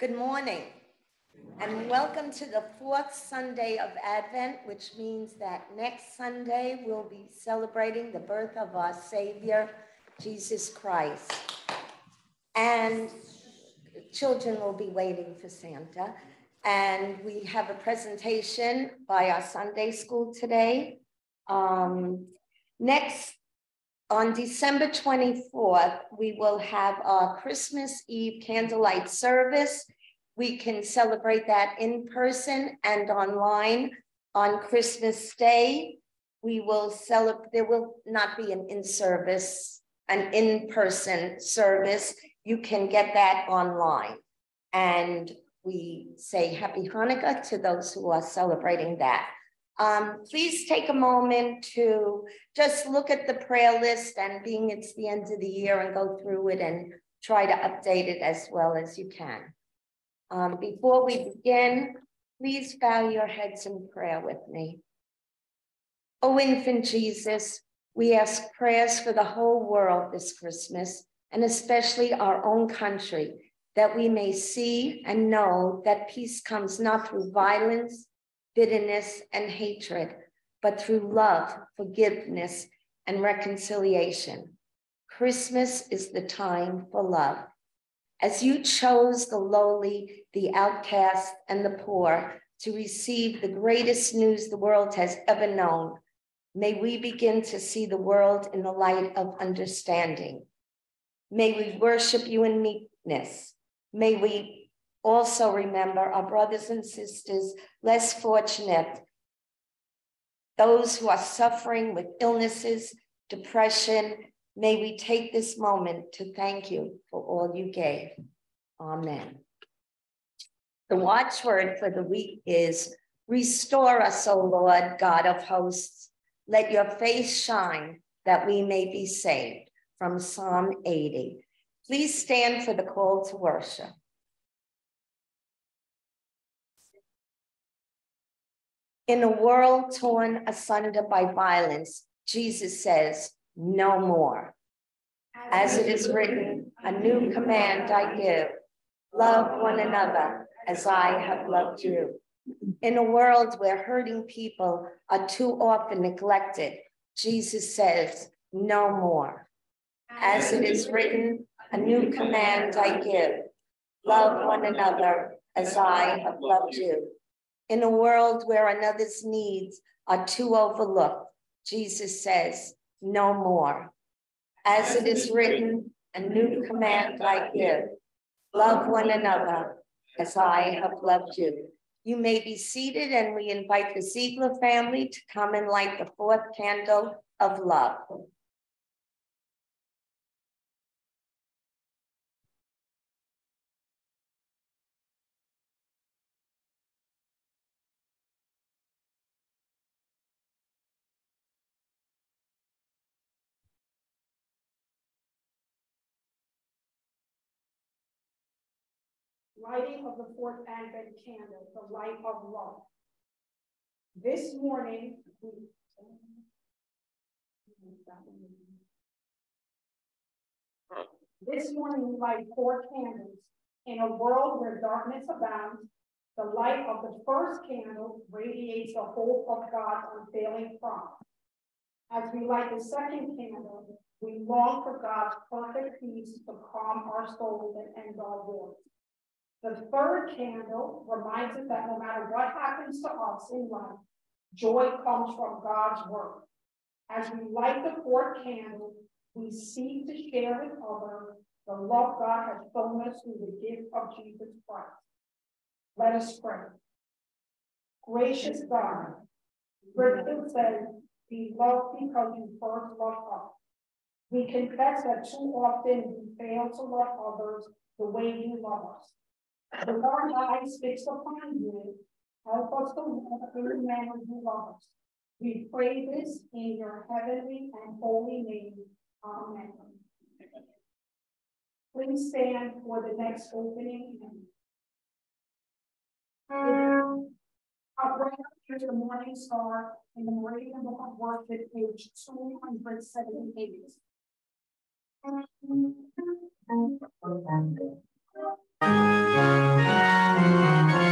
Good morning, and welcome to the fourth Sunday of Advent, which means that next Sunday we'll be celebrating the birth of our Savior, Jesus Christ. And children will be waiting for Santa. And we have a presentation by our Sunday school today. Um, next on December 24th, we will have our Christmas Eve candlelight service. We can celebrate that in person and online on Christmas Day. We will celebrate, there will not be an in-service, an in-person service. You can get that online. And we say Happy Hanukkah to those who are celebrating that. Um, please take a moment to just look at the prayer list and being it's the end of the year and go through it and try to update it as well as you can. Um, before we begin, please bow your heads in prayer with me. O infant Jesus, we ask prayers for the whole world this Christmas and especially our own country, that we may see and know that peace comes not through violence, bitterness, and hatred, but through love, forgiveness, and reconciliation. Christmas is the time for love. As you chose the lowly, the outcast, and the poor to receive the greatest news the world has ever known, may we begin to see the world in the light of understanding. May we worship you in meekness. May we also remember our brothers and sisters less fortunate, those who are suffering with illnesses, depression. May we take this moment to thank you for all you gave. Amen. The watchword for the week is Restore us, O Lord, God of hosts. Let your face shine that we may be saved. From Psalm 80. Please stand for the call to worship. In a world torn asunder by violence, Jesus says, no more. As it is written, a new command I give love one another as I have loved you. In a world where hurting people are too often neglected, Jesus says, no more. As it is written, a new command I give love one another as I have loved you. In a world where another's needs are too overlooked, Jesus says, no more. As it is written, a new command I give love one another as I have loved you. You may be seated, and we invite the Ziegler family to come and light the fourth candle of love. Lighting of the fourth Advent candle, the light of love. This morning, we, this morning we light four candles. In a world where darkness abounds, the light of the first candle radiates the hope of God's unfailing promise. As we light the second candle, we long for God's perfect peace to calm our souls and end our wars. The third candle reminds us that no matter what happens to us in life, joy comes from God's word. As we light the fourth candle, we seek to share with others the love God has shown us through the gift of Jesus Christ. Let us pray. Gracious God, Scripture says, be loved because you first loved us. We confess that too often we fail to love others the way you love us. The our eyes fixed upon you, help us to walk in the manner you love us. We pray this in your heavenly and holy name. Amen. Please stand for the next opening. Our prayer is the morning star in the Moravian Book of Worship, page 278. Standing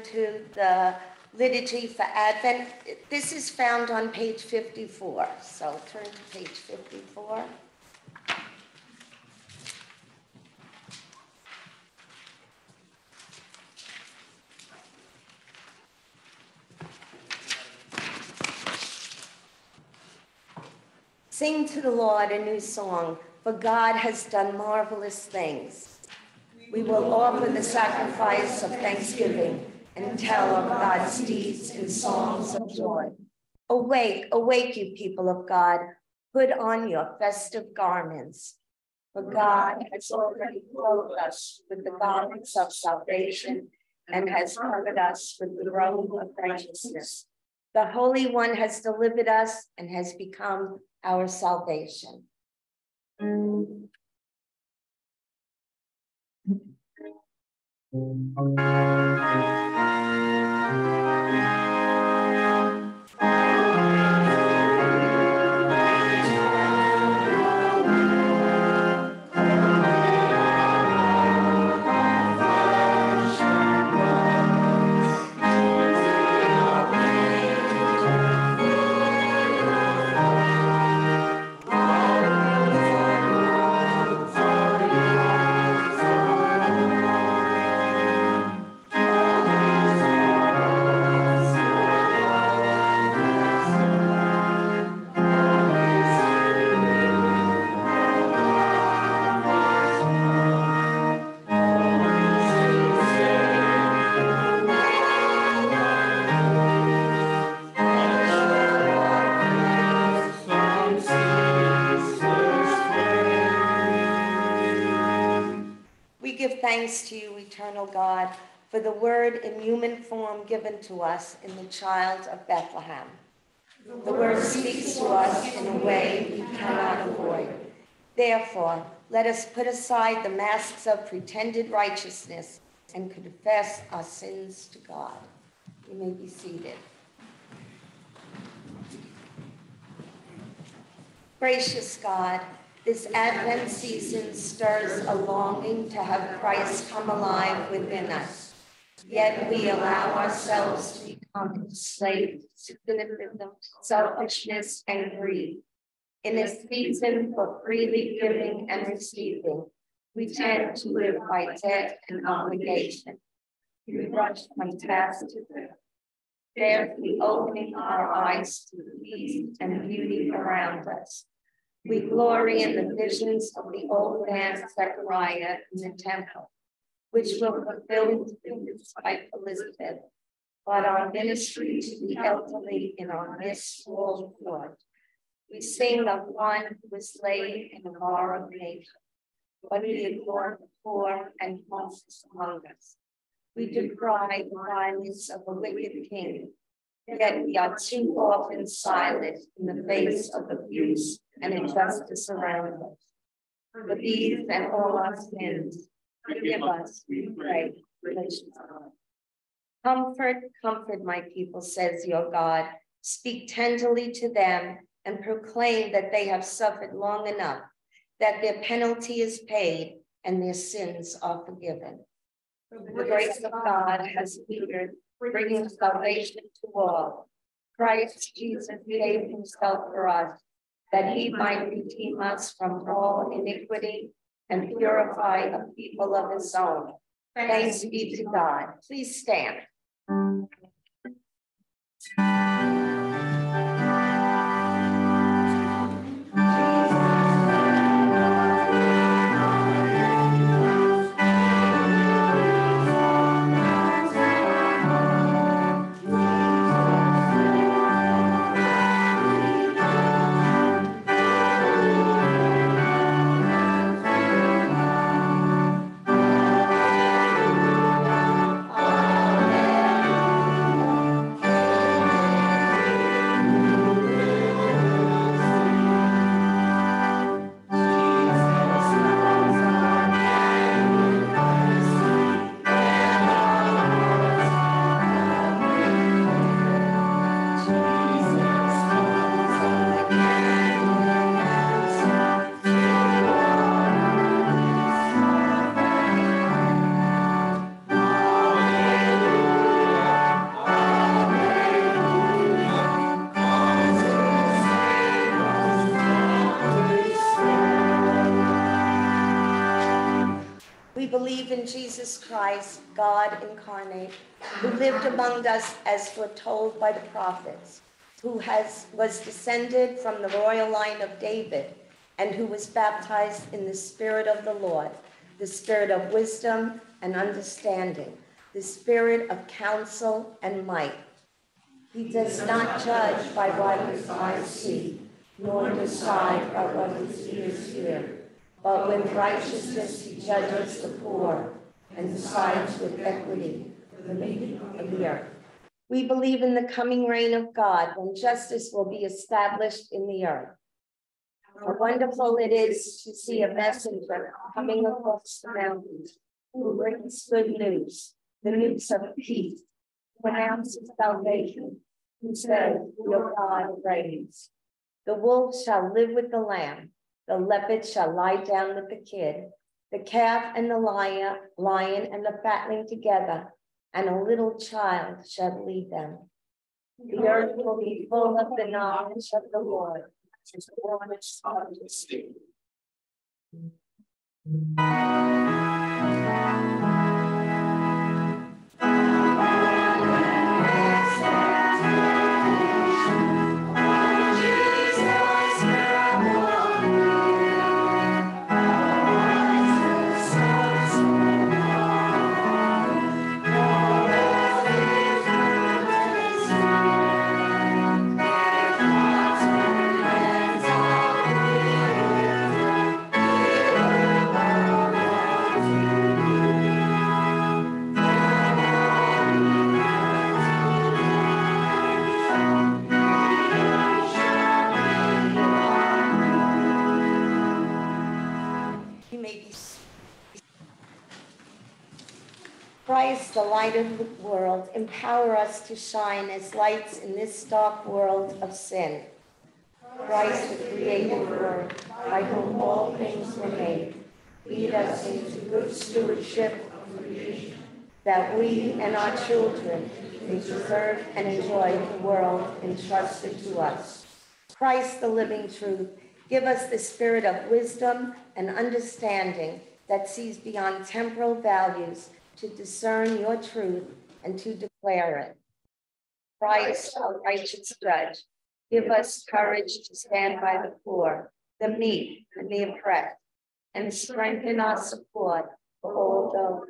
to the liturgy for Advent. This is found on page 54, so turn to page 54. Sing to the Lord a new song, for God has done marvelous things we will offer the sacrifice of thanksgiving and tell of God's deeds in songs of joy. Awake, awake, you people of God, put on your festive garments. For God has already clothed us with the garments of salvation and has covered us with the robe of righteousness. The Holy One has delivered us and has become our salvation. thanks to you, eternal God, for the word in human form given to us in the child of Bethlehem. The word speaks to us in a way we cannot avoid. Therefore, let us put aside the masks of pretended righteousness and confess our sins to God. You may be seated. Gracious God, this Advent season stirs a longing to have Christ come alive within us. Yet we allow ourselves to become enslaved to cynicism, selfishness, and greed. In a season for freely giving and receiving, we tend to live by debt and obligation. We rush from task to task, therefore opening our eyes to the peace and beauty around us. We glory in the visions of the old man Zechariah in the temple, which will fulfill his wife Elizabeth, but our ministry to the elderly in our midst falls short. We sing of one who was laid in the bar of nature, but we adore the poor and homeless among us. We decry the violence of a wicked king, yet we are too often silent in the face of abuse and injustice around us. For these and all our sins, forgive us, we pray. Comfort, comfort my people, says your God. Speak tenderly to them and proclaim that they have suffered long enough, that their penalty is paid and their sins are forgiven. The grace of God has appeared, bringing salvation to all. Christ Jesus gave himself for us that he might redeem us from all iniquity and purify a people of his own. Thanks be to God. Please stand. Christ, God incarnate, who lived among us as foretold by the prophets, who has, was descended from the royal line of David, and who was baptized in the Spirit of the Lord, the Spirit of wisdom and understanding, the Spirit of counsel and might. He does not judge by what his eyes see, nor decide by what his ears hear, but with righteousness he judges the poor and decides with equity for the meaning of the earth. We believe in the coming reign of God when justice will be established in the earth. How wonderful it is to see a messenger coming across the mountains who brings good news, the news of peace, who announces salvation, who says, Your God reigns. The wolf shall live with the lamb, the leopard shall lie down with the kid, the calf and the lion, lion and the fatling together, and a little child shall lead them. The earth will be full of the knowledge of the Lord. The light of the world, empower us to shine as lights in this dark world of sin. Christ the created Word, by whom all things were made, lead us into good stewardship of creation, that we and our children may preserve and enjoy the world entrusted to us. Christ, the living truth, give us the spirit of wisdom and understanding that sees beyond temporal values to discern your truth and to declare it. Christ, our righteous judge, give us courage to stand by the poor, the meek, and the oppressed, and strengthen our support for all those.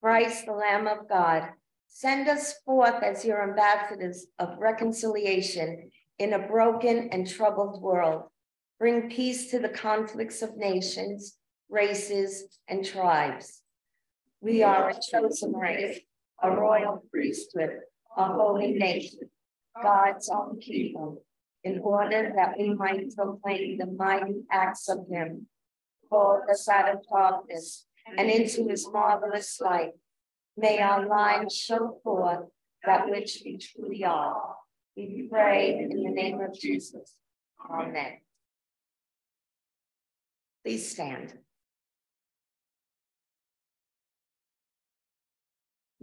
Christ, the Lamb of God, send us forth as your ambassadors of reconciliation in a broken and troubled world. Bring peace to the conflicts of nations, races, and tribes. We are a chosen race, a royal priesthood, a holy nation, God's own people, in order that we might proclaim the mighty acts of him, called us out of darkness and into his marvelous light. May our lives show forth that which we truly are. We pray in the name of Jesus. Amen. Please stand.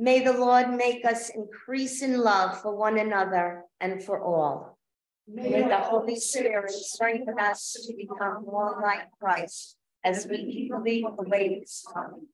May the Lord make us increase in love for one another and for all. May the Holy Spirit strengthen us to become more like Christ as we eagerly await his coming.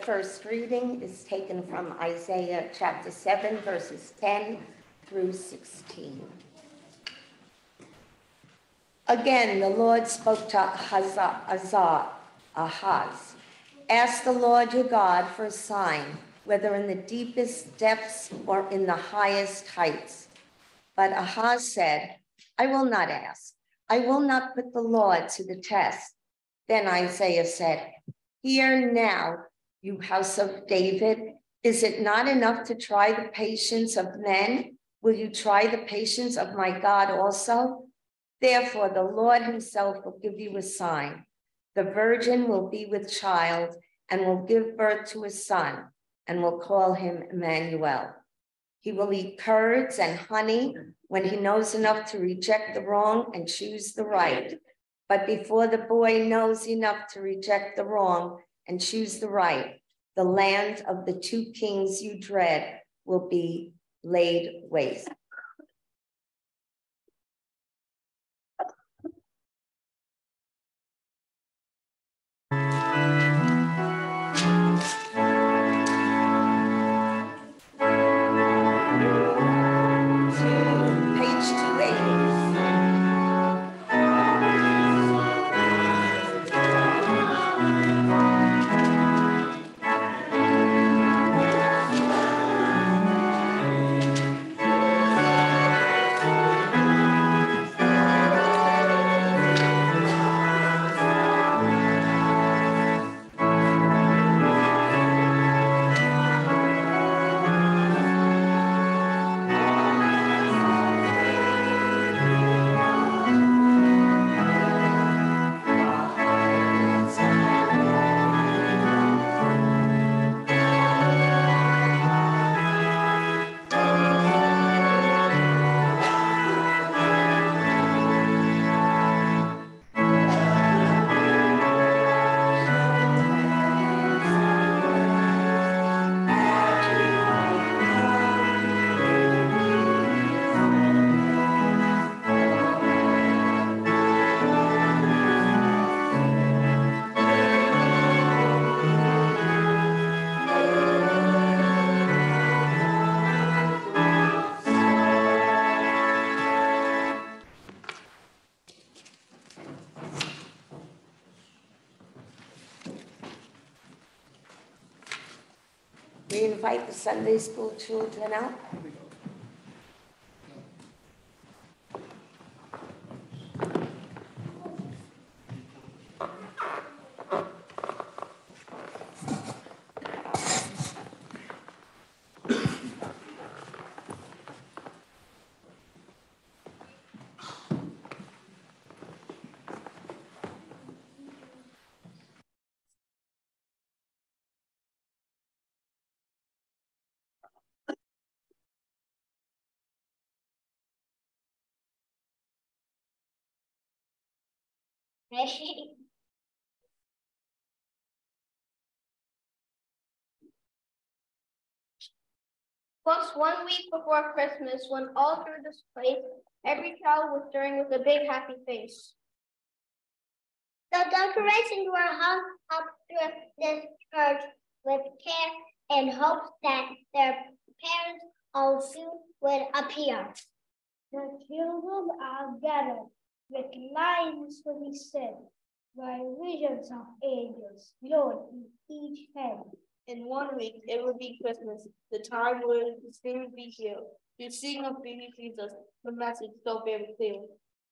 First reading is taken from Isaiah chapter 7, verses 10 through 16. Again, the Lord spoke to Ahaz, Ahaz. Ask the Lord your God for a sign, whether in the deepest depths or in the highest heights. But Ahaz said, I will not ask. I will not put the Lord to the test. Then Isaiah said, Hear now you house of David, is it not enough to try the patience of men? Will you try the patience of my God also? Therefore, the Lord himself will give you a sign. The virgin will be with child and will give birth to a son and will call him Emmanuel. He will eat curds and honey when he knows enough to reject the wrong and choose the right. But before the boy knows enough to reject the wrong and choose the right. The land of the two kings you dread will be laid waste. Sunday school children out? Plus, one week before Christmas, when all through this place, every child was stirring with a big happy face. The decorations were hung up through this church with care and hopes that their parents all soon would appear. The children are gathered with lines to be said by visions of angels glowing in each hand. In one week, it will be Christmas. The time will soon be here. To sing of baby Jesus, the message so very clear.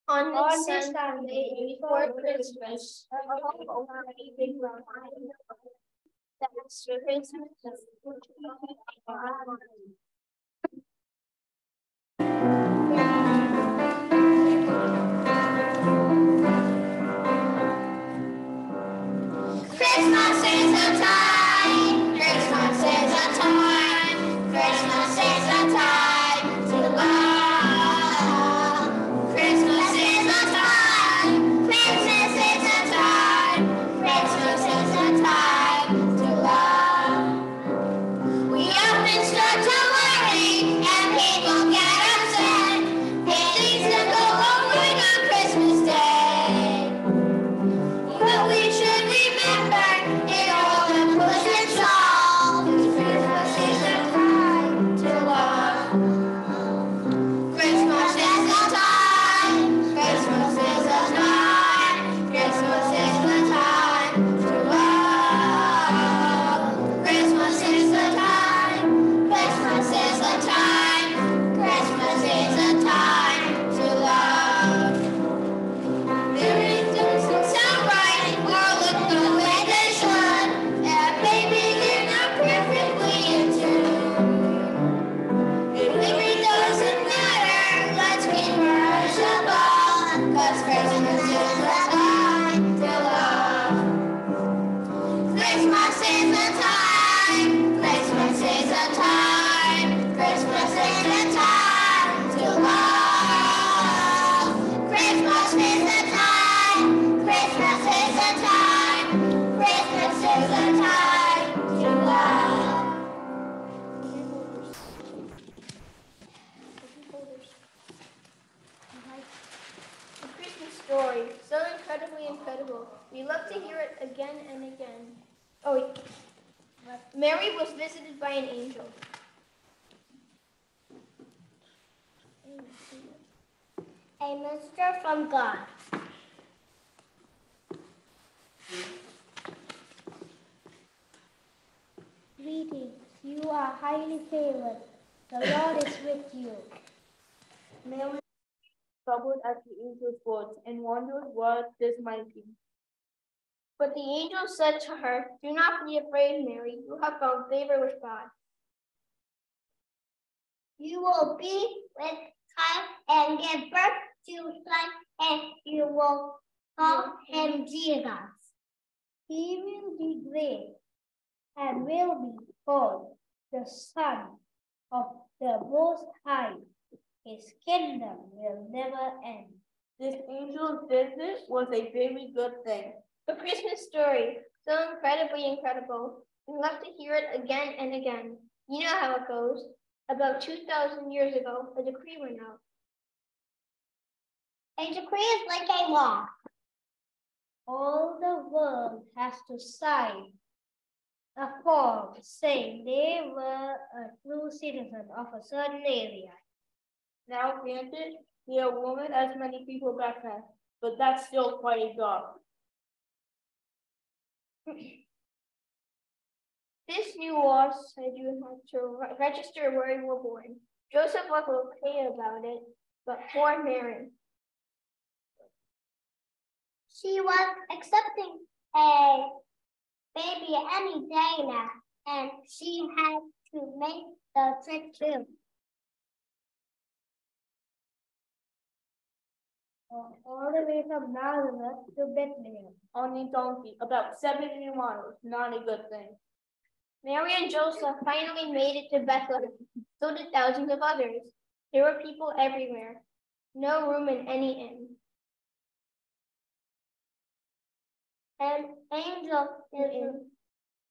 On On this this Sunday before Christmas, that's for Christmas. Time, wondered what this might be. But the angel said to her, Do not be afraid, Mary. You have found favor with God. You will be with child and give birth to a son, and you will call him Jesus. He will be great and will be called the Son of the Most High. His kingdom will never end. This angel's visit was a very good thing. The Christmas story, so incredibly incredible. We love to hear it again and again. You know how it goes. About 2,000 years ago, a decree went out. A decree is like a law. All the world has to sign a form saying they were a true citizen of a certain area. Now, granted, there weren't as many people back then, but that's still quite a job. This new law said you had to re- register where you were born. Joseph was okay about it, but poor Mary. She was accepting a baby any day now, and she had to make the trip too. All the way from Nazareth to Bethlehem. on a donkey, about 70 miles, not a good thing. Mary and Joseph finally made it to Bethlehem, so did thousands of others. There were people everywhere, no room in any inn. An angel is Inn.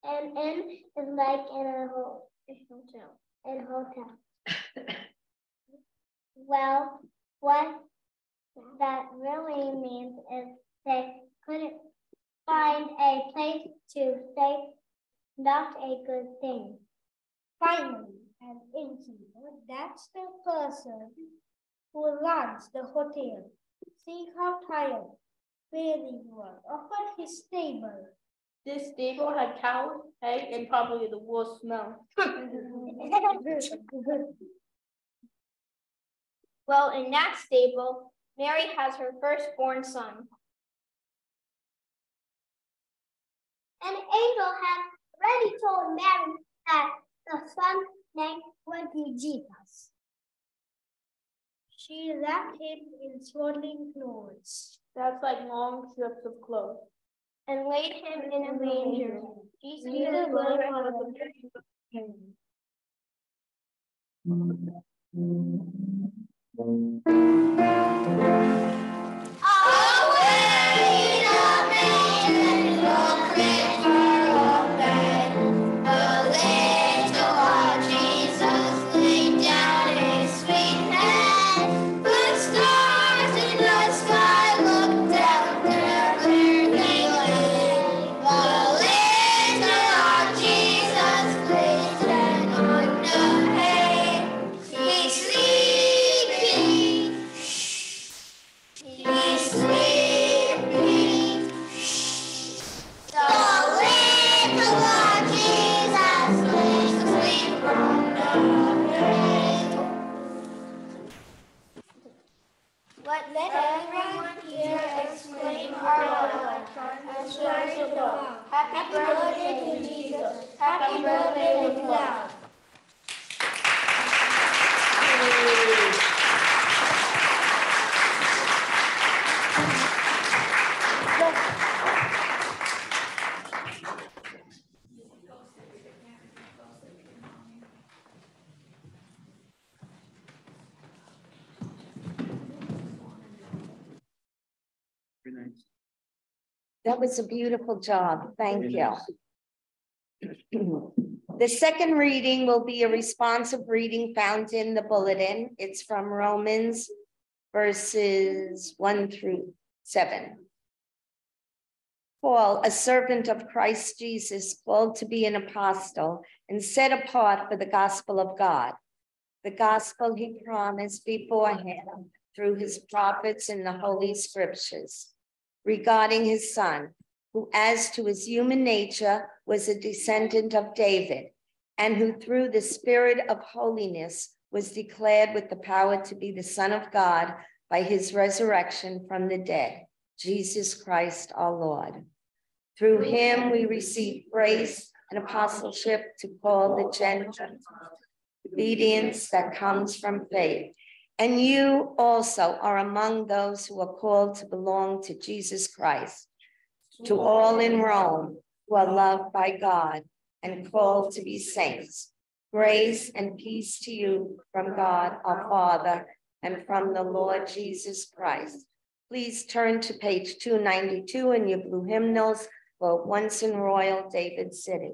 an inn is like in a ho- a hotel. in hotel. well, what that really means is they couldn't find a place to stay. Not a good thing. Finally, an innkeeper, that's the person who runs the hotel. See how tired Bailey was. Offered his stable. This stable had cows, egg, and probably the worst smell. Well, in that stable, Mary has her firstborn son. An angel had already told Mary that the son name would be Jesus. She wrapped him in swaddling clothes. That's like long strips of clothes. And laid him in a manger. Jesus was was Away That was a beautiful job. Thank you. The second reading will be a responsive reading found in the bulletin. It's from Romans verses one through seven. Paul, a servant of Christ Jesus, called to be an apostle and set apart for the gospel of God. The gospel he promised beforehand through his prophets in the holy scriptures regarding his son, who as to his human nature was a descendant of David, and who through the spirit of holiness was declared with the power to be the Son of God by his resurrection from the dead, Jesus Christ our Lord. Through him we receive grace and apostleship to call the Gentiles, obedience that comes from faith. And you also are among those who are called to belong to Jesus Christ. To all in Rome who are loved by God and called to be saints, grace and peace to you from God our Father and from the Lord Jesus Christ. Please turn to page 292 in your blue hymnals for Once in Royal David City.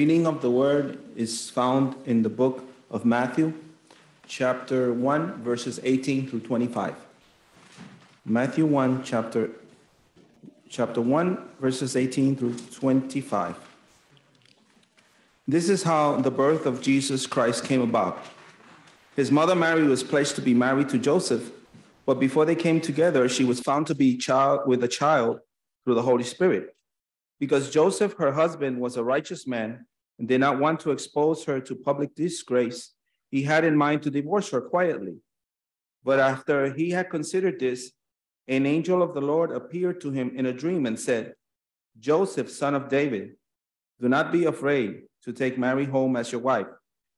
Reading of the word is found in the book of Matthew, chapter 1, verses 18 through 25. Matthew 1, chapter, chapter 1, verses 18 through 25. This is how the birth of Jesus Christ came about. His mother Mary was pledged to be married to Joseph, but before they came together, she was found to be child with a child through the Holy Spirit. Because Joseph, her husband, was a righteous man and did not want to expose her to public disgrace, he had in mind to divorce her quietly. But after he had considered this, an angel of the Lord appeared to him in a dream and said, Joseph, son of David, do not be afraid to take Mary home as your wife,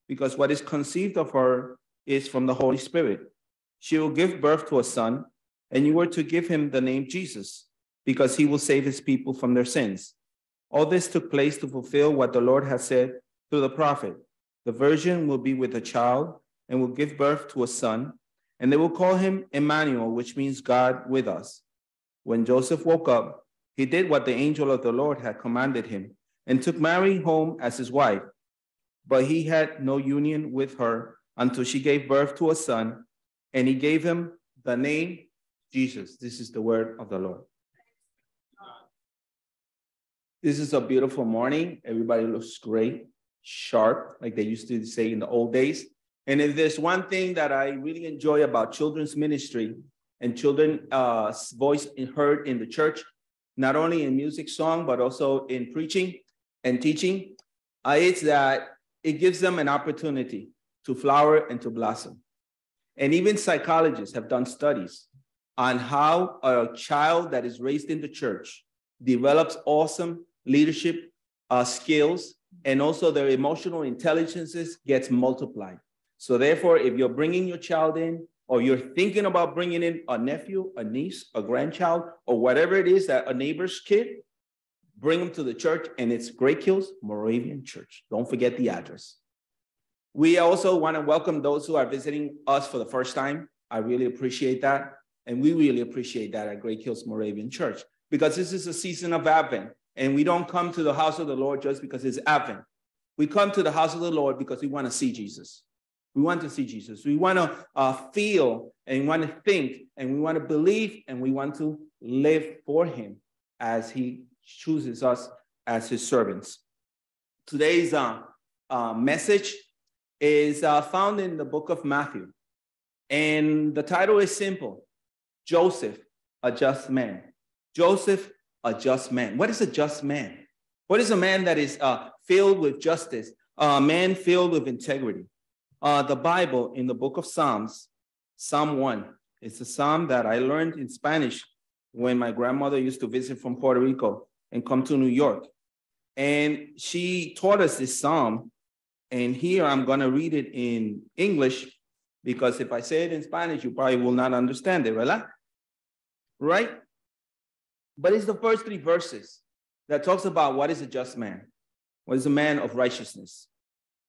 because what is conceived of her is from the Holy Spirit. She will give birth to a son, and you are to give him the name Jesus, because he will save his people from their sins. All this took place to fulfill what the Lord has said through the prophet. The virgin will be with a child and will give birth to a son, and they will call him Emmanuel, which means God with us. When Joseph woke up, he did what the angel of the Lord had commanded him and took Mary home as his wife. But he had no union with her until she gave birth to a son, and he gave him the name Jesus. This is the word of the Lord. This is a beautiful morning. Everybody looks great, sharp, like they used to say in the old days. And if there's one thing that I really enjoy about children's ministry and children's uh, voice heard in the church, not only in music song, but also in preaching and teaching, uh, it's that it gives them an opportunity to flower and to blossom. And even psychologists have done studies on how a child that is raised in the church develops awesome leadership uh, skills and also their emotional intelligences gets multiplied. So therefore, if you're bringing your child in or you're thinking about bringing in a nephew, a niece, a grandchild, or whatever it is that a neighbor's kid, bring them to the church and it's Great Kills Moravian Church. Don't forget the address. We also want to welcome those who are visiting us for the first time. I really appreciate that. And we really appreciate that at Great Kills Moravian Church because this is a season of Advent. And we don't come to the house of the Lord just because it's Advent. We come to the house of the Lord because we want to see Jesus. We want to see Jesus. We want to uh, feel and we want to think and we want to believe and we want to live for him as he chooses us as his servants. Today's uh, uh, message is uh, found in the book of Matthew. And the title is simple Joseph, a just man. Joseph, a just man. What is a just man? What is a man that is uh, filled with justice, a man filled with integrity? Uh, the Bible in the book of Psalms, Psalm 1, it's a psalm that I learned in Spanish when my grandmother used to visit from Puerto Rico and come to New York. And she taught us this psalm and here I'm going to read it in English because if I say it in Spanish, you probably will not understand it, right? Right? But it's the first three verses that talks about what is a just man, what is a man of righteousness.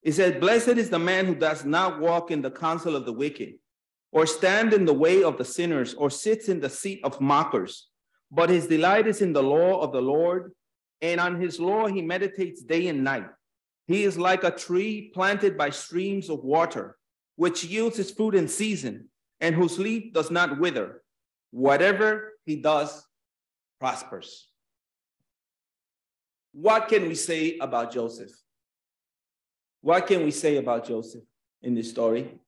It says, Blessed is the man who does not walk in the counsel of the wicked, or stand in the way of the sinners, or sits in the seat of mockers. But his delight is in the law of the Lord, and on his law he meditates day and night. He is like a tree planted by streams of water, which yields its fruit in season, and whose leaf does not wither. Whatever he does prospers. What can we say about Joseph? What can we say about Joseph in this story?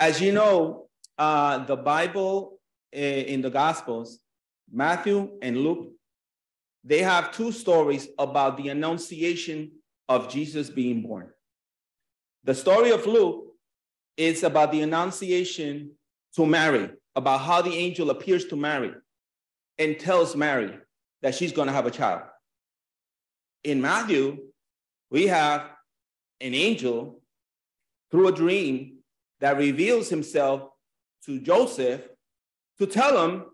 As you know, uh, the Bible uh, in the Gospels, Matthew and Luke, they have two stories about the Annunciation of Jesus being born. The story of Luke is about the annunciation to Mary, about how the angel appears to Mary and tells Mary that she's going to have a child. In Matthew, we have an angel through a dream that reveals himself to Joseph to tell him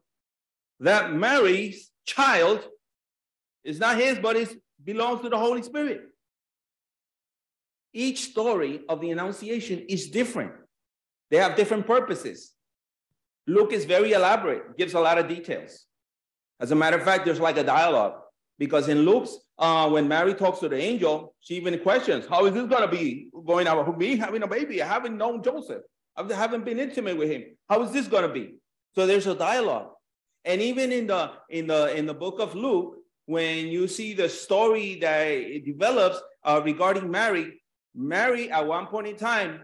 that Mary's child is not his, but it belongs to the Holy Spirit each story of the Annunciation is different. They have different purposes. Luke is very elaborate, gives a lot of details. As a matter of fact, there's like a dialogue because in Luke's uh, when Mary talks to the angel, she even questions, How is this going to be going out? Me having a baby? I haven't known Joseph. I haven't been intimate with him. How is this going to be? So there's a dialogue. And even in the in the in the book of Luke, when you see the story that it develops uh, regarding Mary, Mary at one point in time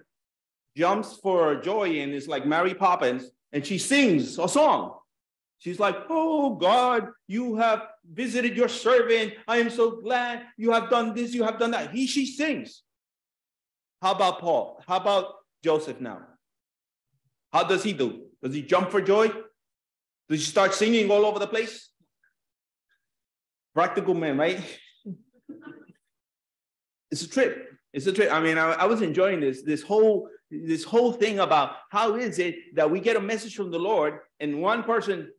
jumps for joy and is like Mary Poppins, and she sings a song. She's like, Oh God, you have visited your servant. I am so glad you have done this, you have done that. He, she sings. How about Paul? How about Joseph now? How does he do? Does he jump for joy? Does he start singing all over the place? Practical man, right? it's a trip. It's a trip. I mean, I, I was enjoying this, this whole this whole thing about how is it that we get a message from the Lord and one person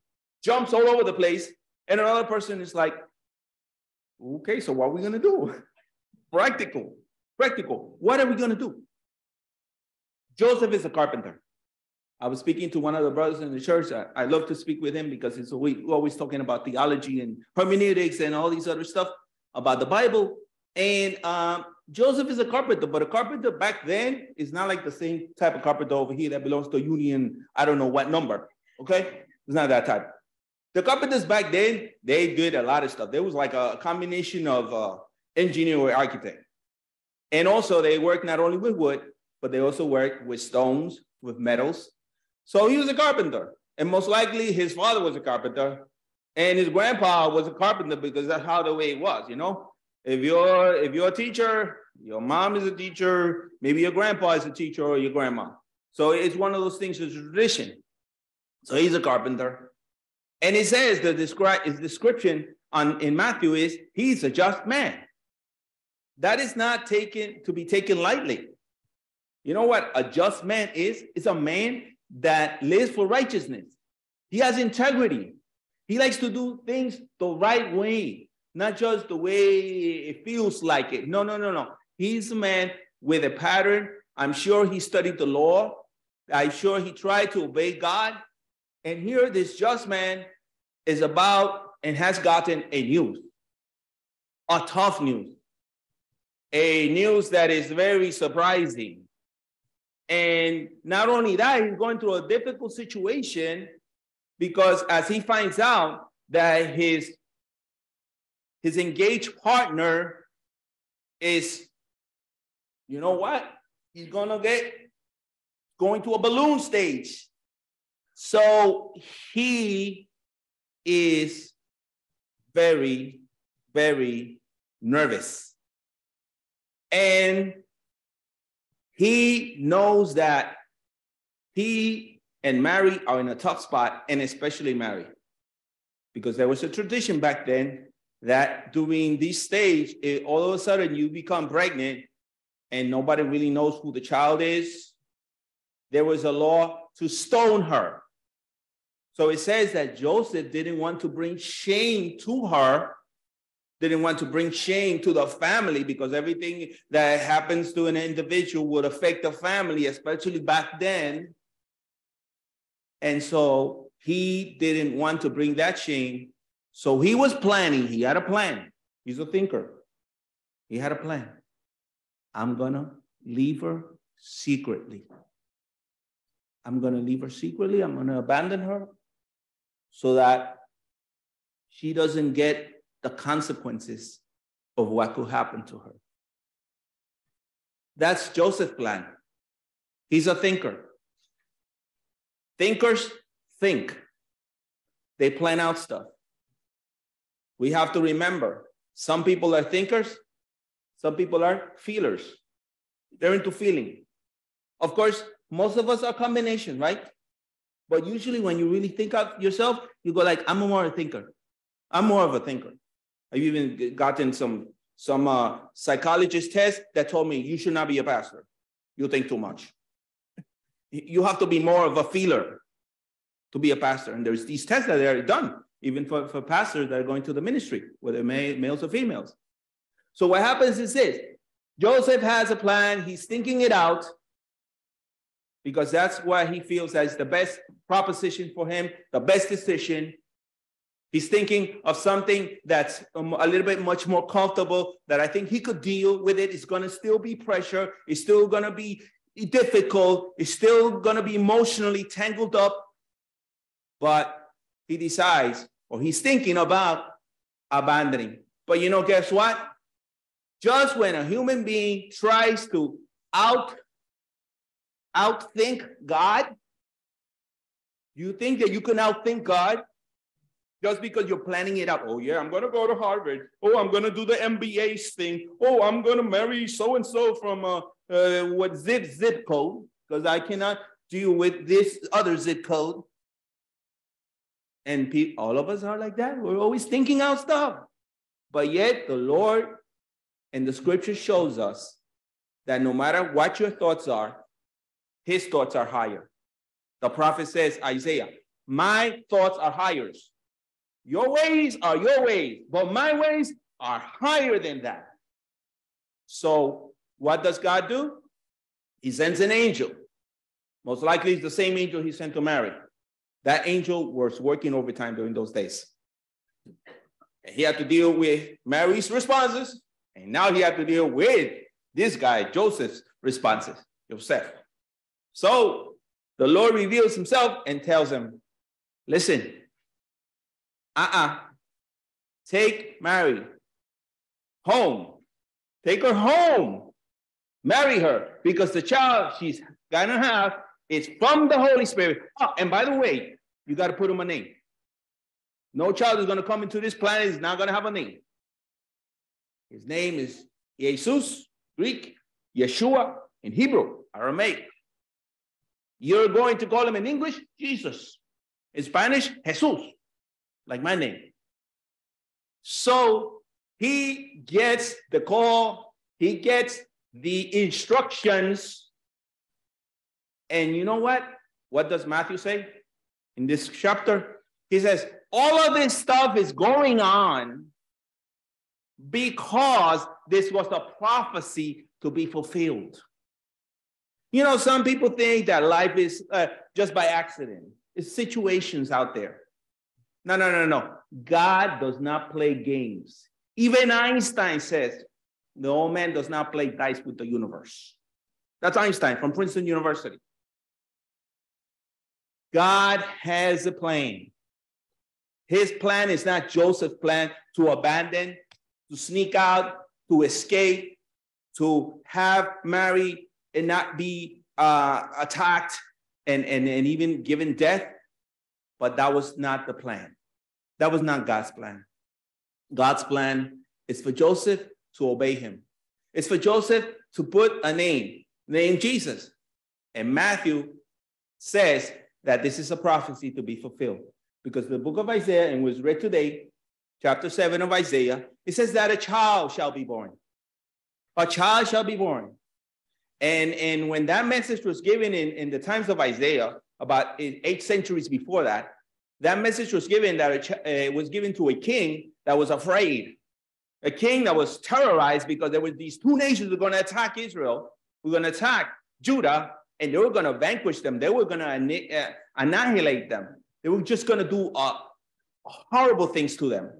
jumps all over the place, and another person is like, okay, so what are we going to do? Practical. Practical. What are we going to do? Joseph is a carpenter. I was speaking to one of the brothers in the church. I, I love to speak with him because he's always talking about theology and hermeneutics and all these other stuff about the Bible. And um, Joseph is a carpenter, but a carpenter back then is not like the same type of carpenter over here that belongs to Union, I don't know what number. Okay? It's not that type. The carpenters back then, they did a lot of stuff. There was like a combination of uh, engineer or architect. And also they worked not only with wood, but they also worked with stones, with metals. So he was a carpenter. And most likely his father was a carpenter and his grandpa was a carpenter because that's how the way it was, you know? If you're if you're a teacher, your mom is a teacher, maybe your grandpa is a teacher or your grandma. So it's one of those things, it's a tradition. So he's a carpenter. And it says the describe his description on in Matthew is he's a just man. That is not taken to be taken lightly. You know what a just man is? It's a man that lives for righteousness. He has integrity. He likes to do things the right way, not just the way it feels like it. No, no, no, no. He's a man with a pattern. I'm sure he studied the law. I'm sure he tried to obey God. And here, this just man is about and has gotten a news, a tough news, a news that is very surprising. And not only that, he's going through a difficult situation because as he finds out that his, his engaged partner is, you know what? He's gonna get going to a balloon stage. So he is very, very nervous. And he knows that he and Mary are in a tough spot, and especially Mary, because there was a tradition back then that during this stage, it, all of a sudden you become pregnant and nobody really knows who the child is. There was a law to stone her. So it says that Joseph didn't want to bring shame to her, didn't want to bring shame to the family because everything that happens to an individual would affect the family, especially back then. And so he didn't want to bring that shame. So he was planning, he had a plan. He's a thinker. He had a plan. I'm going to leave her secretly. I'm going to leave her secretly. I'm going to abandon her so that she doesn't get the consequences of what could happen to her. That's Joseph's plan. He's a thinker. Thinkers think, they plan out stuff. We have to remember some people are thinkers, some people are feelers. They're into feeling. Of course, most of us are combination, right? But usually when you really think of yourself, you go like, I'm more a thinker. I'm more of a thinker. I've even gotten some some uh, psychologist tests that told me you should not be a pastor. You think too much. You have to be more of a feeler to be a pastor. And there's these tests that are done, even for, for pastors that are going to the ministry, whether males or females. So what happens is this Joseph has a plan, he's thinking it out, because that's what he feels as the best proposition for him, the best decision. He's thinking of something that's um, a little bit much more comfortable that I think he could deal with it. It's going to still be pressure. It's still going to be difficult. It's still going to be emotionally tangled up. But he decides, or he's thinking about abandoning. But you know, guess what? Just when a human being tries to out outthink God, you think that you can outthink God? just because you're planning it out. Oh, yeah, I'm going to go to Harvard. Oh, I'm going to do the MBA thing. Oh, I'm going to marry so and so from uh, uh, what zip zip code because I cannot deal with this other zip code. And pe- all of us are like that. We're always thinking out stuff. But yet, the Lord and the scripture shows us that no matter what your thoughts are, his thoughts are higher. The prophet says, Isaiah, my thoughts are higher your ways are your ways, but my ways are higher than that. So, what does God do? He sends an angel. Most likely, it's the same angel he sent to Mary. That angel was working overtime during those days. He had to deal with Mary's responses, and now he had to deal with this guy, Joseph's responses, Joseph. So the Lord reveals himself and tells him, Listen, uh-uh. Take Mary home. Take her home. Marry her because the child she's gonna have is from the Holy Spirit. Oh, and by the way, you got to put him a name. No child is to come into this planet is not to have a name. His name is Jesus, Greek, Yeshua, in Hebrew, Aramaic. You're going to call him in English, Jesus. In Spanish, Jesus like my name. So he gets the call, he gets the instructions. And you know what? What does Matthew say in this chapter? He says, all of this stuff is going on because this was a prophecy to be fulfilled. You know, some people think that life is uh, just by accident. It's situations out there. No, no, no, no. God does not play games. Even Einstein says the old man does not play dice with the universe. That's Einstein from Princeton University. God has a plan. His plan is not Joseph's plan to abandon, to sneak out, to escape, to have Mary and not be uh, attacked and, and, and even given death. But that was not the plan. That was not God's plan. God's plan is for Joseph to obey him. It's for Joseph to put a name, name Jesus. And Matthew says that this is a prophecy to be fulfilled because the book of Isaiah, and was read today, chapter 7 of Isaiah, it says that a child shall be born. A child shall be born. And, and when that message was given in, in the times of Isaiah, about eight centuries before that, that message was given that it uh, was given to a king that was afraid, a king that was terrorized because there were these two nations were going to attack Israel, who were going to attack Judah, and they were going to vanquish them. They were going to uh, annihilate them. They were just going to do uh, horrible things to them.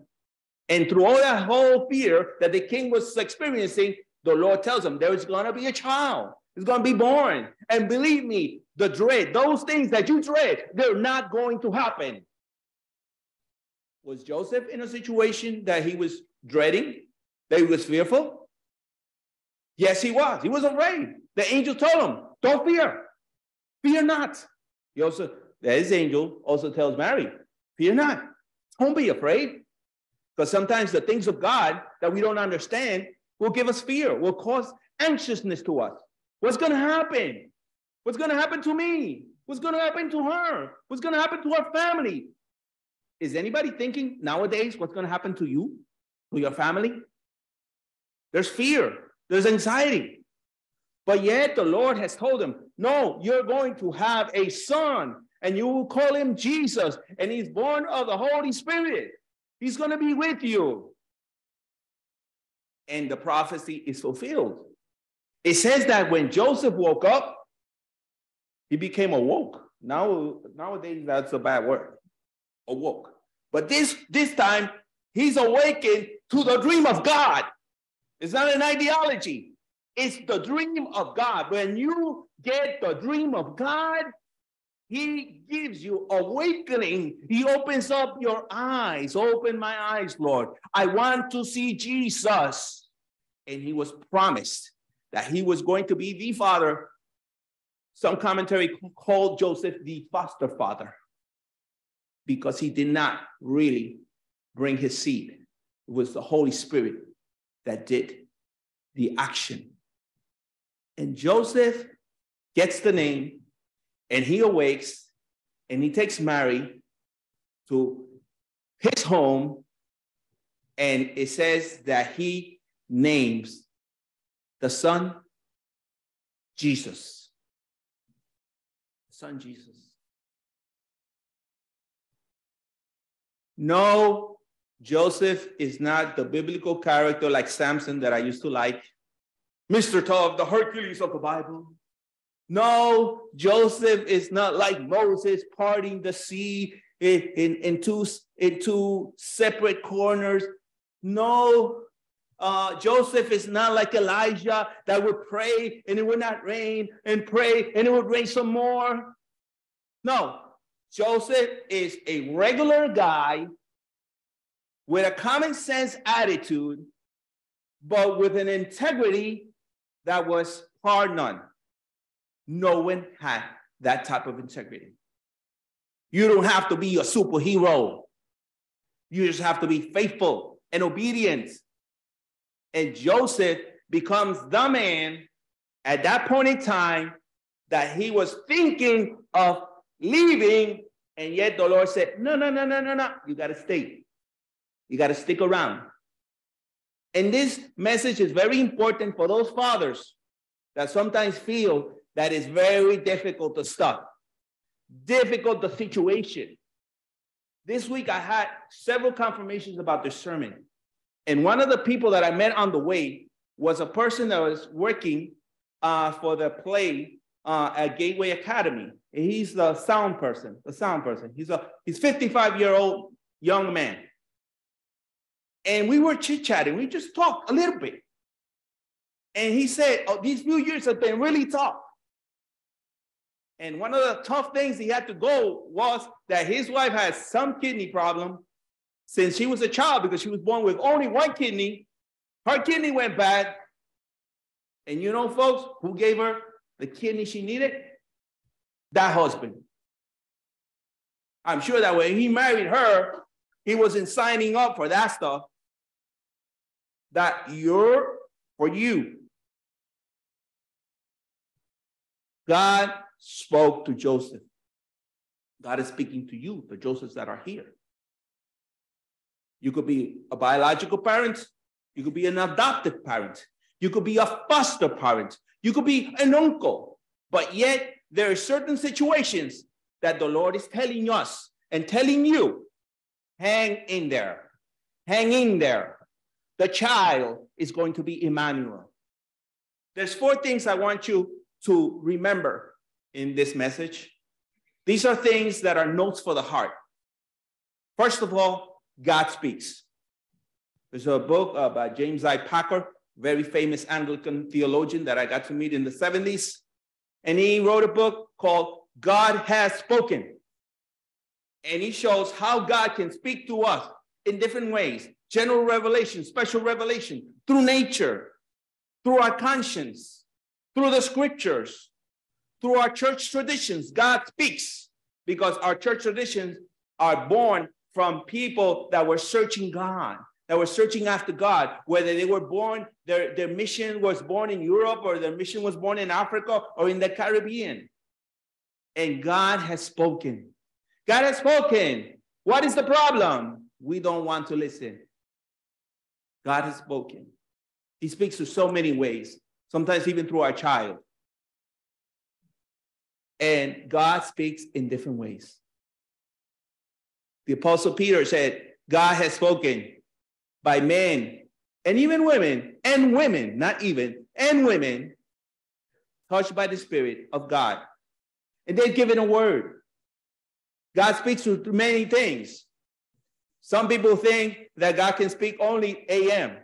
And through all that whole fear that the king was experiencing, the Lord tells him there is going to be a child. He's going to be born. And believe me, the dread, those things that you dread, they're not going to happen. Was Joseph in a situation that he was dreading, that he was fearful? Yes, he was. He was afraid. The angel told him, Don't fear. Fear not. He also, his angel also tells Mary, Fear not. Don't be afraid. Because sometimes the things of God that we don't understand will give us fear, will cause anxiousness to us. What's going to happen? What's going to happen to me? What's going to happen to her? What's going to happen to our family? Is anybody thinking nowadays what's going to happen to you, to your family? There's fear, there's anxiety. But yet the Lord has told him, No, you're going to have a son, and you will call him Jesus, and he's born of the Holy Spirit. He's going to be with you. And the prophecy is fulfilled. It says that when Joseph woke up, he became awoke. Now, nowadays, that's a bad word. Awoke. But this, this time, he's awakened to the dream of God. It's not an ideology. It's the dream of God. When you get the dream of God, he gives you awakening. He opens up your eyes. Open my eyes, Lord. I want to see Jesus. And he was promised that he was going to be the father. Some commentary called Joseph the foster father because he did not really bring his seed. It was the Holy Spirit that did the action. And Joseph gets the name and he awakes and he takes Mary to his home. And it says that he names the son Jesus. Son Jesus. No, Joseph is not the biblical character like Samson that I used to like. Mr. Tough, the Hercules of the Bible. No, Joseph is not like Moses parting the sea in, in, in, two, in two separate corners. No, uh, Joseph is not like Elijah that would pray and it would not rain and pray and it would rain some more. No, Joseph is a regular guy with a common sense attitude, but with an integrity that was hard none. No one had that type of integrity. You don't have to be a superhero. You just have to be faithful and obedient. And Joseph becomes the man at that point in time that he was thinking of leaving. And yet the Lord said, No, no, no, no, no, no. You got to stay. You got to stick around. And this message is very important for those fathers that sometimes feel that it's very difficult to stop, difficult the situation. This week I had several confirmations about this sermon. And one of the people that I met on the way was a person that was working uh, for the play uh, at Gateway Academy. He's the sound person, the sound person. He's a he's 55 year old young man. And we were chit chatting. We just talked a little bit. And he said, Oh, these few years have been really tough. And one of the tough things he had to go was that his wife had some kidney problem since she was a child because she was born with only one kidney. Her kidney went bad. And you know, folks, who gave her the kidney she needed? That husband. I'm sure that when he married her, he wasn't signing up for that stuff. That you're for you. God spoke to Joseph. God is speaking to you, the Josephs that are here. You could be a biological parent, you could be an adoptive parent, you could be a foster parent, you could be an uncle, but yet there are certain situations that the Lord is telling us and telling you hang in there, hang in there. The child is going to be Emmanuel. There's four things I want you to remember in this message. These are things that are notes for the heart. First of all, God speaks. There's a book uh, by James I. Packer, very famous Anglican theologian that I got to meet in the 70s. And he wrote a book called God Has Spoken. And he shows how God can speak to us in different ways general revelation, special revelation, through nature, through our conscience, through the scriptures, through our church traditions, God speaks because our church traditions are born from people that were searching God, that were searching after God, whether they were born, their, their mission was born in Europe or their mission was born in Africa or in the Caribbean. And God has spoken. God has spoken. What is the problem? We don't want to listen. God has spoken. He speaks to so many ways, sometimes even through our child. And God speaks in different ways. The Apostle Peter said, God has spoken by men and even women, and women, not even, and women, touched by the Spirit of God. And they've given a word. God speaks through many things. Some people think that God can speak only AM.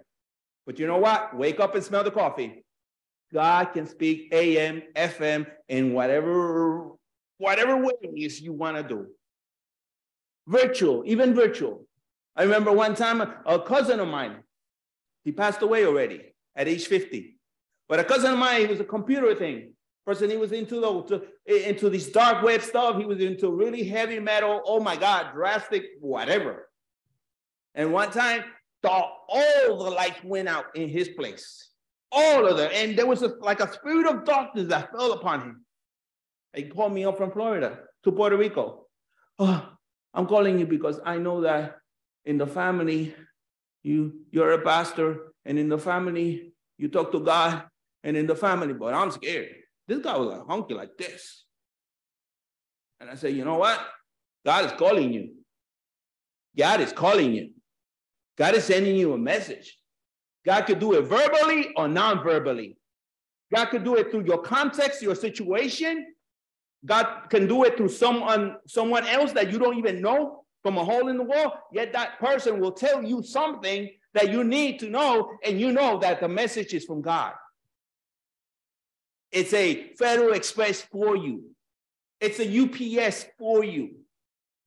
But you know what? Wake up and smell the coffee. God can speak AM, FM, in whatever whatever ways you want to do. Virtual, even virtual. I remember one time a cousin of mine, he passed away already at age 50. But a cousin of mine, he was a computer thing. Person, he was into the to, into this dark web stuff. He was into really heavy metal. Oh my God, drastic, whatever. And one time, the, all the lights went out in his place. All of them. And there was a, like a spirit of darkness that fell upon him. He called me up from Florida to Puerto Rico. Oh, I'm calling you because I know that in the family, you, you're a pastor, and in the family, you talk to God, and in the family, but I'm scared. This guy was like hunky like this. And I said, you know what? God is calling you. God is calling you. God is sending you a message. God could do it verbally or non-verbally. God could do it through your context, your situation. God can do it through someone, someone else that you don't even know from a hole in the wall. Yet that person will tell you something that you need to know, and you know that the message is from God. It's a Federal Express for you. It's a UPS for you.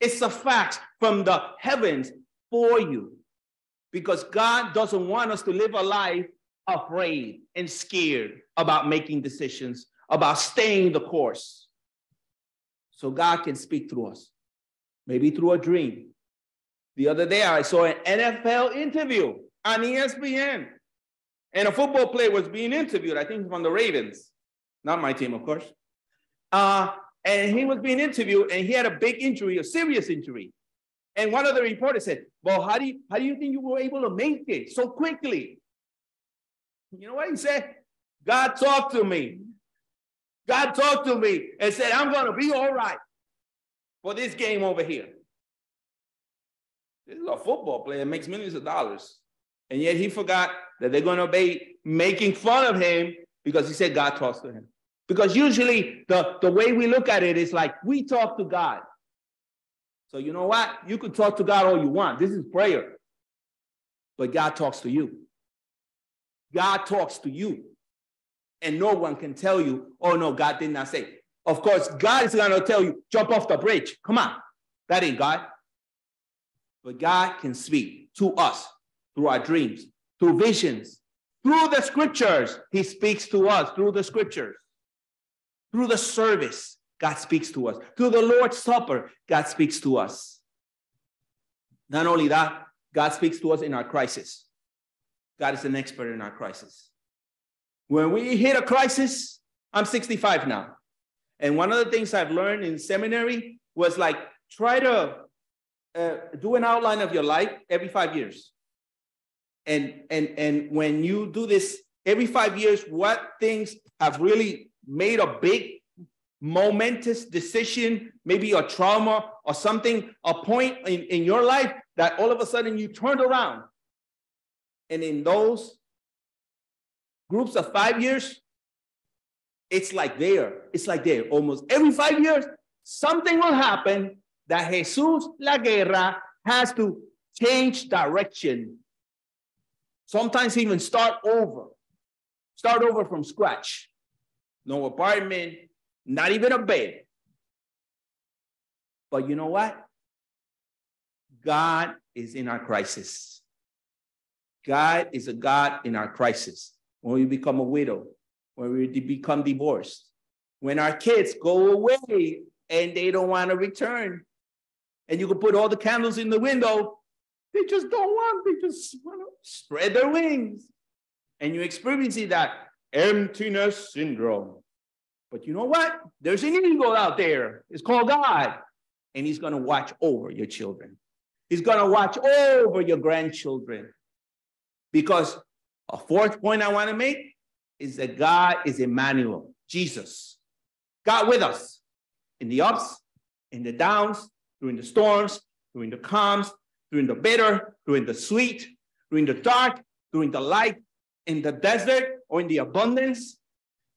It's a fax from the heavens for you because God doesn't want us to live a life afraid and scared about making decisions, about staying the course. So God can speak through us, maybe through a dream. The other day, I saw an NFL interview on ESPN, and a football player was being interviewed, I think from the Ravens, not my team, of course. Uh, and he was being interviewed, and he had a big injury, a serious injury. And one of the reporters said, Well, how do you how do you think you were able to make it so quickly? You know what he said? God talked to me. God talked to me and said, I'm gonna be all right for this game over here. This is a football player, makes millions of dollars. And yet he forgot that they're gonna be making fun of him because he said God talks to him. Because usually the, the way we look at it is like we talk to God. So you know what? You can talk to God all you want. This is prayer. But God talks to you. God talks to you. And no one can tell you, oh no, God did not say. Of course, God is going to tell you, jump off the bridge. Come on. That ain't God. But God can speak to us through our dreams, through visions, through the scriptures. He speaks to us through the scriptures, through the service. God speaks to us. Through the Lord's Supper, God speaks to us. Not only that, God speaks to us in our crisis. God is an expert in our crisis. When we hit a crisis, I'm 65 now. And one of the things I've learned in seminary was like try to uh, do an outline of your life every five years. And, and, and when you do this every five years, what things have really made a big momentous decision, maybe a trauma or something, a point in, in your life that all of a sudden you turned around. And in those groups of five years, it's like there, it's like there. Almost every five years, something will happen that Jesus Laguerra has to change direction. Sometimes even start over, start over from scratch. No apartment, not even a bed. But you know what? God is in our crisis. God is a God in our crisis. When we become a widow, when we become divorced, when our kids go away and they don't want to return, and you can put all the candles in the window, they just don't want, they just want to spread their wings. And you're experiencing that emptiness syndrome. But you know what? There's an eagle out there. It's called God. And he's going to watch over your children. He's going to watch over your grandchildren. Because a fourth point I want to make is that God is Emmanuel, Jesus. God with us in the ups, in the downs, during the storms, during the calms, during the bitter, during the sweet, during the dark, during the light, in the desert or in the abundance.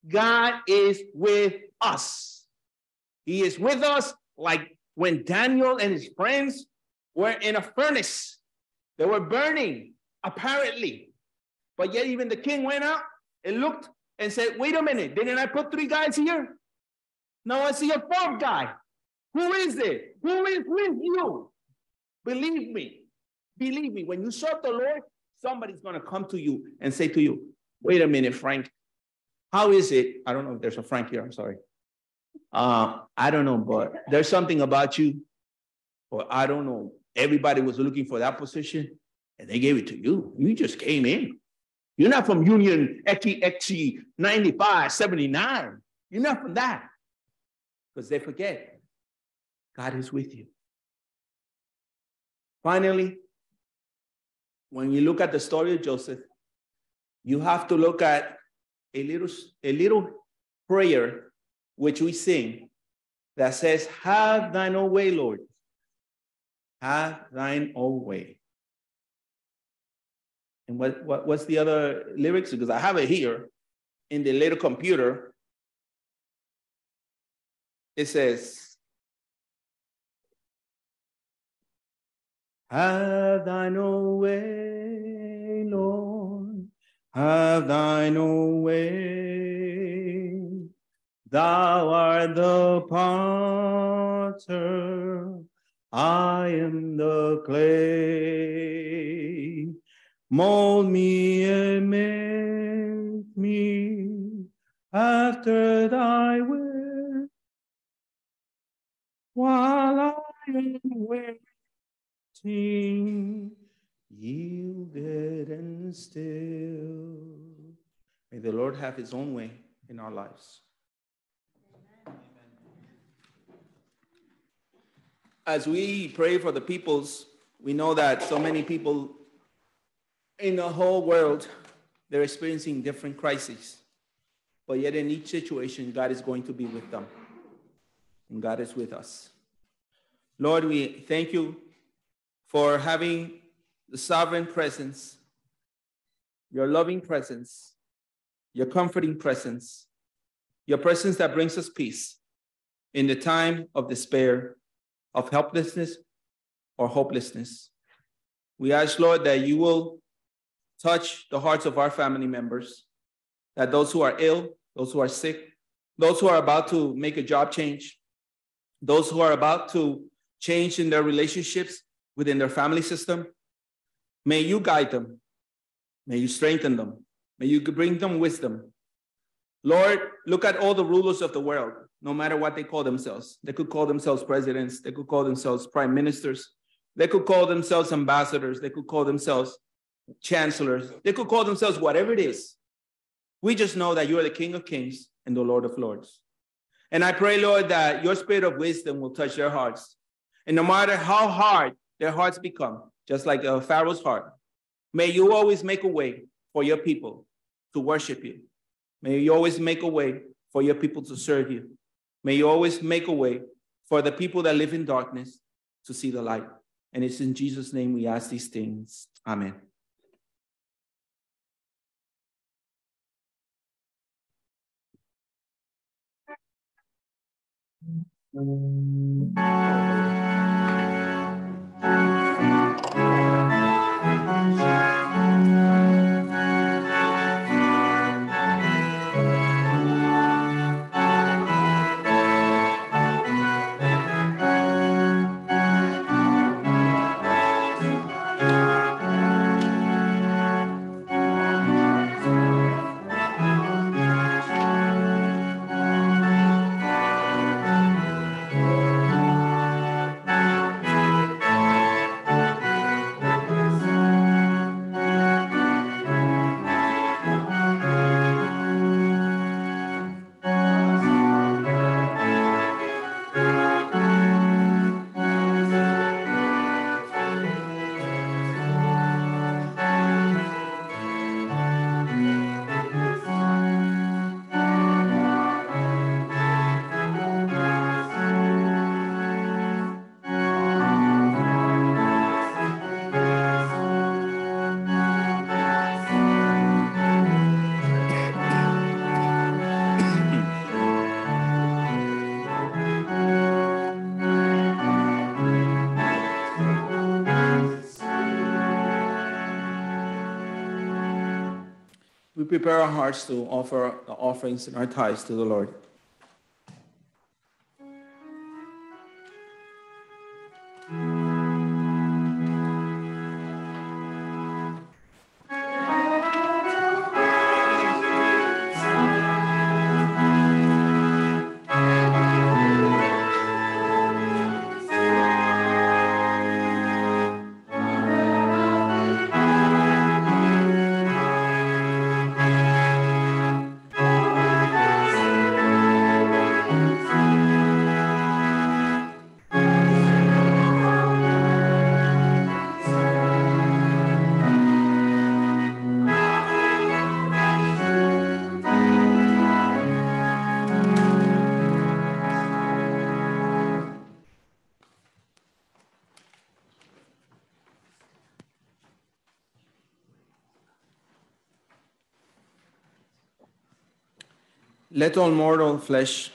God is with us. He is with us like when Daniel and his friends were in a furnace. They were burning, apparently. But yet, even the king went out and looked and said, Wait a minute, didn't I put three guys here? Now I see a fourth guy. Who is it? Who is with you? Believe me, believe me, when you serve the Lord, somebody's going to come to you and say to you, Wait a minute, Frank. How is it? I don't know if there's a Frank here. I'm sorry. Uh, I don't know, but there's something about you, or I don't know. Everybody was looking for that position and they gave it to you. You just came in. You're not from Union XE 95, 79. You're not from that. Because they forget God is with you. Finally, when you look at the story of Joseph, you have to look at a little, a little prayer which we sing that says, Have thine own way, Lord. Have thine own way. And what, what what's the other lyrics? Because I have it here in the little computer. It says, Have thine own way, Lord. Have thine own way. Thou art the potter, I am the clay. Mold me and make me after thy will, while I am waiting, yielded and still. May the Lord have his own way in our lives. As we pray for the peoples, we know that so many people in the whole world, they're experiencing different crises. But yet, in each situation, God is going to be with them. And God is with us. Lord, we thank you for having the sovereign presence, your loving presence, your comforting presence, your presence that brings us peace in the time of despair, of helplessness, or hopelessness. We ask, Lord, that you will touch the hearts of our family members, that those who are ill, those who are sick, those who are about to make a job change, those who are about to change in their relationships within their family system, may you guide them. May you strengthen them. May you bring them wisdom. Lord, look at all the rulers of the world, no matter what they call themselves. They could call themselves presidents, they could call themselves prime ministers, they could call themselves ambassadors, they could call themselves chancellors. They could call themselves whatever it is. We just know that you are the King of Kings and the Lord of Lords. And I pray, Lord, that your spirit of wisdom will touch their hearts. And no matter how hard their hearts become, just like uh, Pharaoh's heart. May you always make a way for your people to worship you. May you always make a way for your people to serve you. May you always make a way for the people that live in darkness to see the light. And it's in Jesus' name we ask these things. Amen. Mm -hmm. We prepare our hearts to offer the offerings and our tithes to the Lord. Let all mortal flesh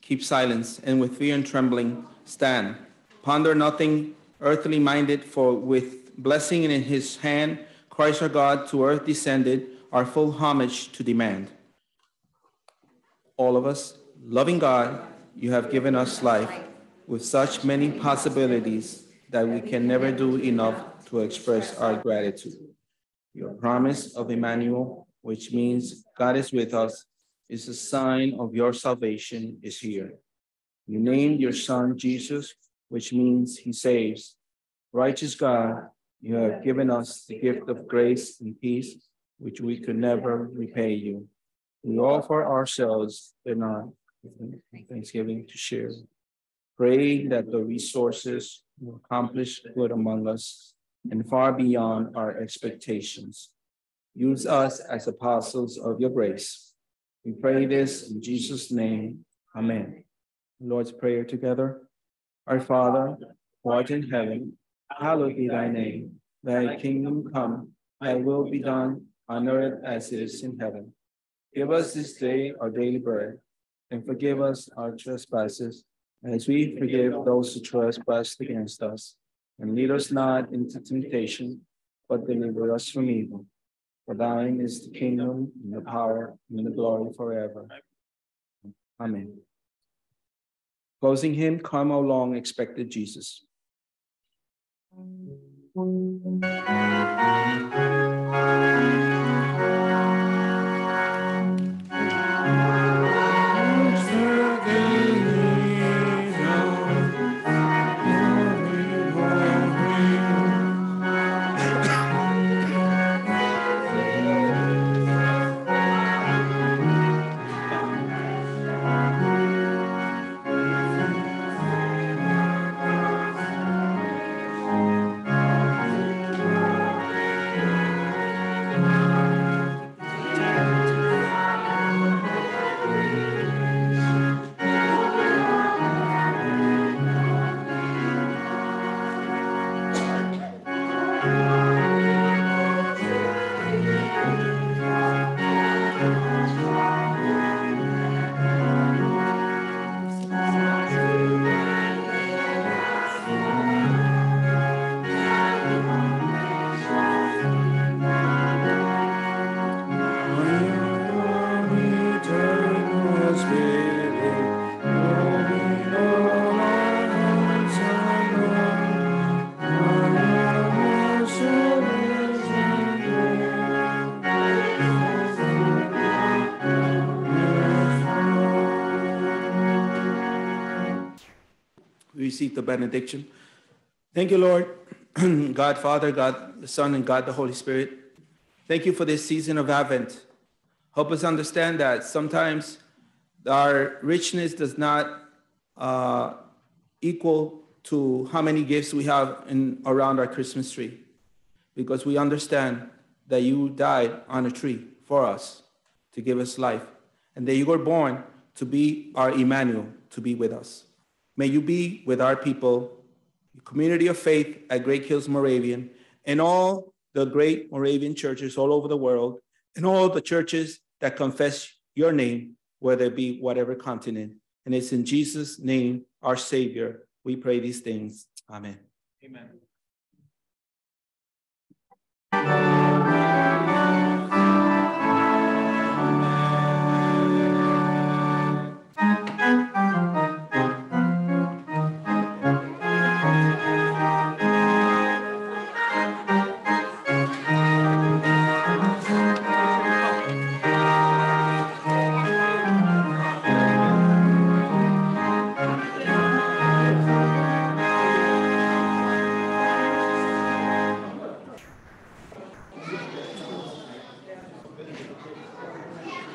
keep silence, and with fear and trembling stand. Ponder nothing earthly minded, for with blessing in his hand, Christ our God to earth descended, our full homage to demand. All of us, loving God, you have given us life with such many possibilities that we can never do enough to express our gratitude. Your promise of Emmanuel, which means God is with us, is a sign of your salvation is here. You named your son Jesus, which means he saves. Righteous God, you have given us the gift of grace and peace, which we could never repay you. We offer ourselves in our thanksgiving to share. Pray that the resources will accomplish good among us and far beyond our expectations. Use us as apostles of your grace we pray this in Jesus' name. Amen. Lord's Prayer together. Our Father, who art in heaven, hallowed be thy name. Thy kingdom come, thy will be done on earth as it is in heaven. Give us this day our daily bread, and forgive us our trespasses, as we forgive those who trespass against us. And lead us not into temptation, but deliver us from evil. For thine is the kingdom and the power and the glory forever. Amen. Closing hymn, Come, O long expected Jesus. Receive the benediction. Thank you, Lord, God Father, God the Son, and God the Holy Spirit. Thank you for this season of Advent. Help us understand that sometimes our richness does not uh, equal to how many gifts we have in, around our Christmas tree, because we understand that you died on a tree for us to give us life, and that you were born to be our Emmanuel, to be with us. May you be with our people, community of faith at Great Kills Moravian, and all the great Moravian churches all over the world, and all the churches that confess your name, whether it be whatever continent. And it's in Jesus' name, our Savior, we pray these things. Amen. Amen.